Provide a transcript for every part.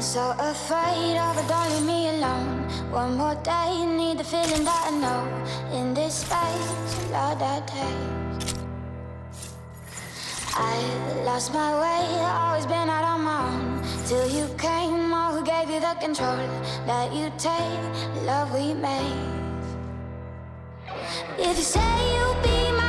so afraid of a me alone. One more day, need the feeling that I know. In this space, love that takes I lost my way, always been out on my own. Till you came, oh, who gave you the control That you take, love we made If you say you'll be my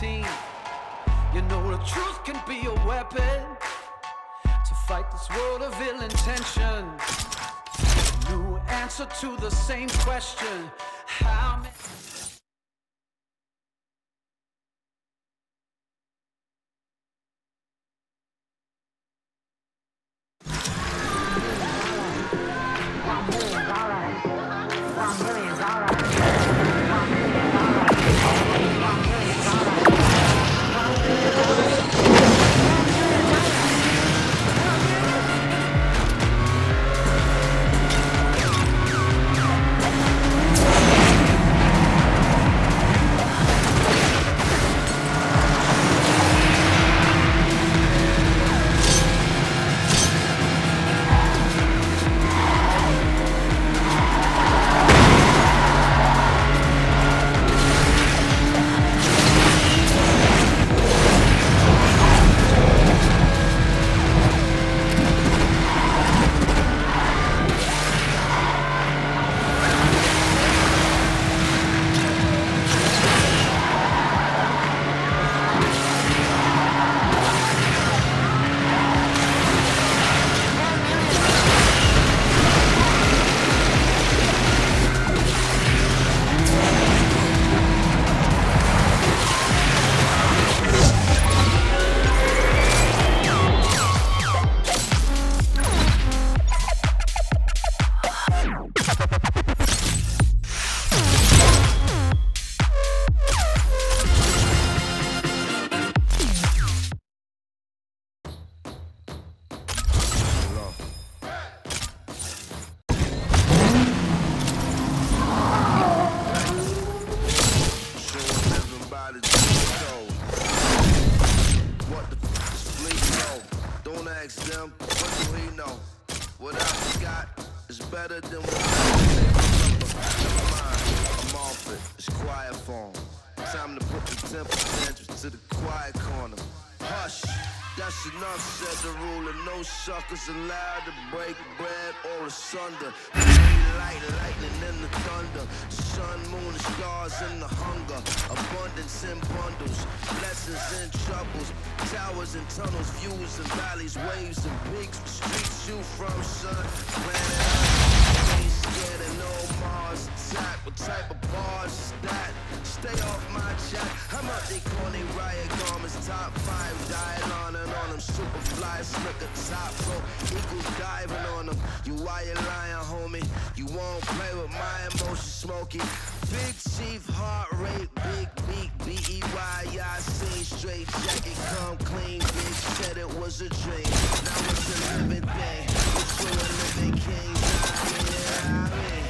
17. You know, the truth can be a weapon to fight this world of ill intentions. New answer to the same question. How many? That's enough, said the ruler. No suckers allowed to break bread or asunder. Light, lightning and the thunder. Sun, moon, and stars and the hunger. Abundance in bundles. Blessings and troubles. Towers and tunnels, views and valleys, waves and peaks. Streets you from, sun. Planet Earth. Ain't scared of no Mars attack. What type of bars is that? Stay off my chat. I'm up they corny riot garments. Top five, dial on and on them. Super fly, slicker, top row. Eagles diving on them. You why you lying, homie? You won't play with my emotions, smoky. Big chief, heart rate, big beat, B-E-Y, I straight jacket, come clean, bitch said it was a dream. Now it's a living thing. It's for a living king. I mean I mean.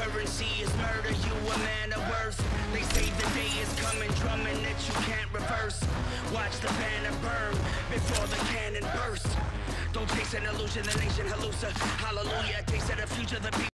currency is murder. You a man of worth. They say the day is coming, drumming that you can't reverse. Watch the banner burn before the cannon burst. Don't chase an illusion, the nation hallucina. Hallelujah, taste of the future, the people.